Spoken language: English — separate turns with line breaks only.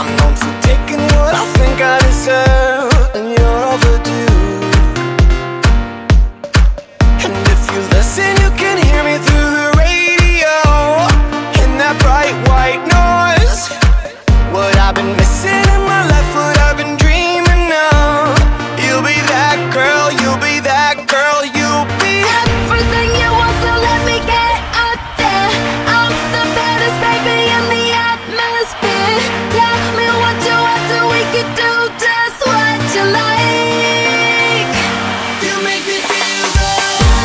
I'm known for taking what I think I deserve, and you're overdue. And if you listen, you can hear me through the radio in that bright white noise. What I've been missing in my life, what I've been dreaming of. You'll be that girl, you'll be that girl, you'll be
everything you want. So let me get out there. I'm the baddest baby in the atmosphere.